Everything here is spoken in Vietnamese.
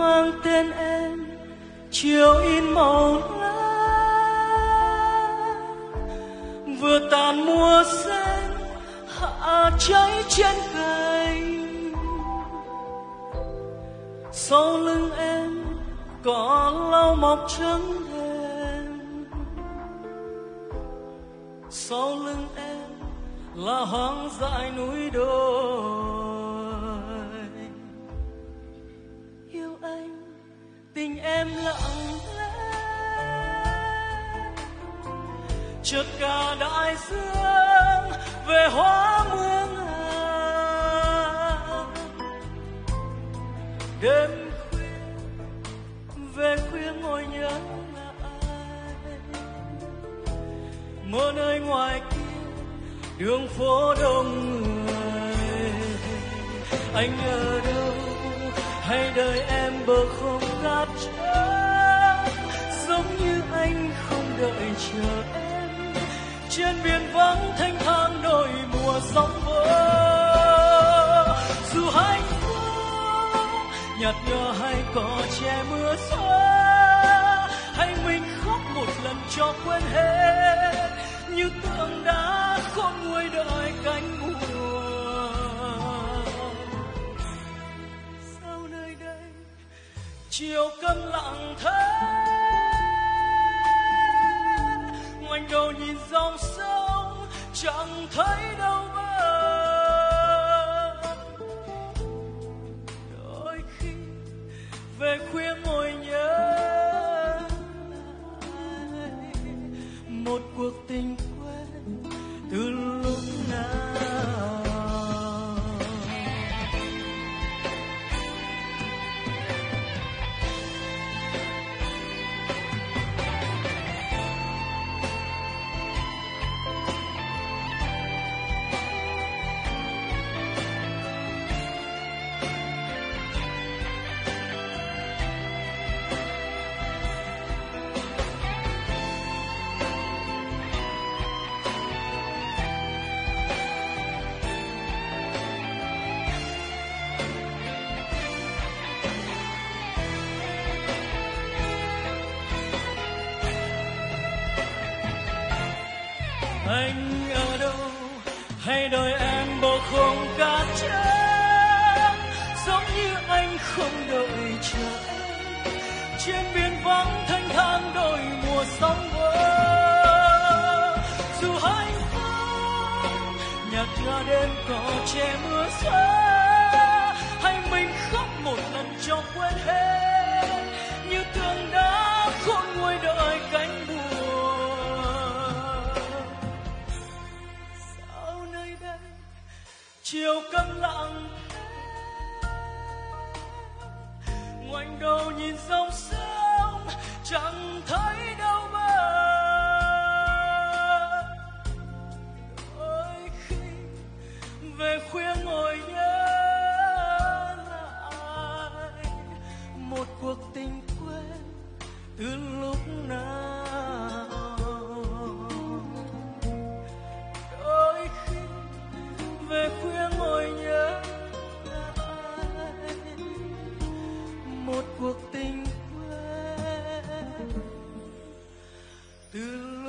mang tên em, chiều in màu lá vừa tàn mùa sen, hạ cháy trên cây sau lưng em, có lau mọc trắng đen. Sau lưng em là hoang dại núi đồi. Em lặng lẽ. Chợt cả đại dương về hóa mưa ngàn đêm khuya về khuya ngồi nhớ lại mơ nơi ngoài kia, đường phố đông người. Anh ở đâu hay đời em bờ không cát trắng giống như anh không đợi chờ em. Trên biển vắng thanh thang đôi mùa sóng vỡ dù hạnh phúc, nhạt nhòa hay có che mưa gió hay mình khóc một lần cho quên hết. Như tượng đá chiều câm lặng thế ngoảnh đầu nhìn dòng sông, chẳng thấy đâu bờ. Đôi khi về khuya ngồi nhớ một cuộc tình quen từ anh ở đâu? Hay đôi em bỏ không cả chân giống như anh không đợi chờ em. Trên biển vắng thanh thang đôi mùa sóng vỡ. Dù hạnh phúc nhạt nhòa đêm có che mưa rơi chiều câm lặng. Ngoảnh đầu nhìn dòng sông, chẳng thấy đâu bờ đôi khi về khuya ngồi nhớ lại một cuộc tình quên từ lúc nào. Till